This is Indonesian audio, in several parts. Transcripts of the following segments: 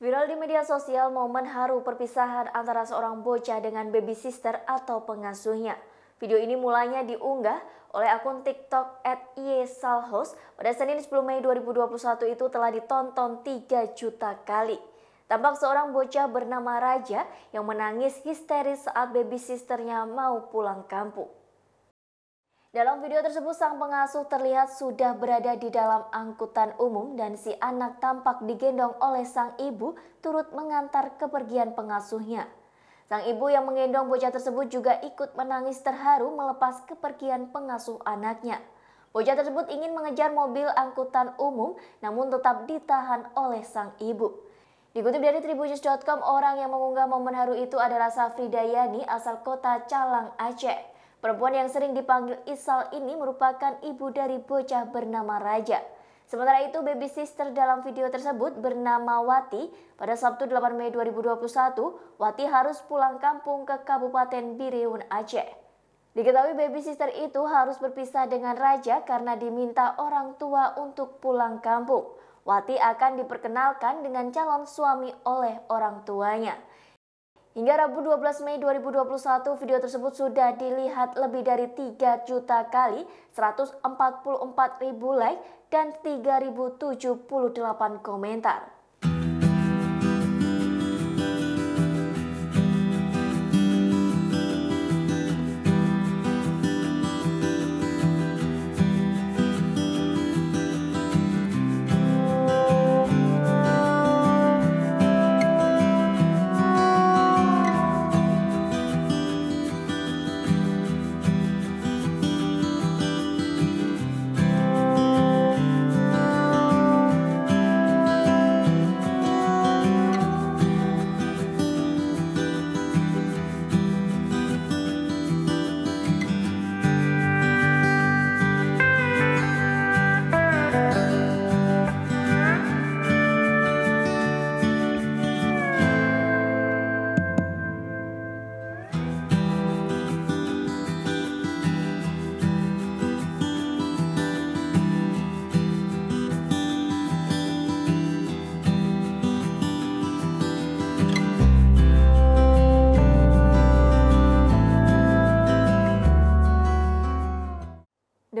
Viral di media sosial momen haru perpisahan antara seorang bocah dengan baby sister atau pengasuhnya. Video ini mulanya diunggah oleh akun TikTok @yesalhos pada Senin 10 Mei 2021 itu telah ditonton 3 juta kali. Tampak seorang bocah bernama Raja yang menangis histeris saat baby sisternya mau pulang kampung. Dalam video tersebut sang pengasuh terlihat sudah berada di dalam angkutan umum dan si anak tampak digendong oleh sang ibu turut mengantar kepergian pengasuhnya. Sang ibu yang menggendong bocah tersebut juga ikut menangis terharu melepas kepergian pengasuh anaknya. Bocah tersebut ingin mengejar mobil angkutan umum namun tetap ditahan oleh sang ibu. Dikutip dari tribunnews.com, orang yang mengunggah momen haru itu adalah Safri Dayani asal kota Calang, Aceh. Perempuan yang sering dipanggil Isal ini merupakan ibu dari bocah bernama Raja. Sementara itu, baby sister dalam video tersebut bernama Wati. Pada Sabtu 8 Mei 2021, Wati harus pulang kampung ke Kabupaten Biriun, Aceh. Diketahui baby sister itu harus berpisah dengan Raja karena diminta orang tua untuk pulang kampung. Wati akan diperkenalkan dengan calon suami oleh orang tuanya. Hingga Rabu 12 Mei 2021, video tersebut sudah dilihat lebih dari 3 juta kali, 144 ribu like, dan 3078 komentar.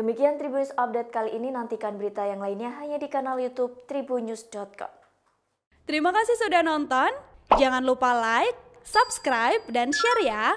Demikian Tribunnews Update kali ini. Nantikan berita yang lainnya hanya di kanal YouTube tribunnews.com. Terima kasih sudah nonton. Jangan lupa like, subscribe, dan share ya.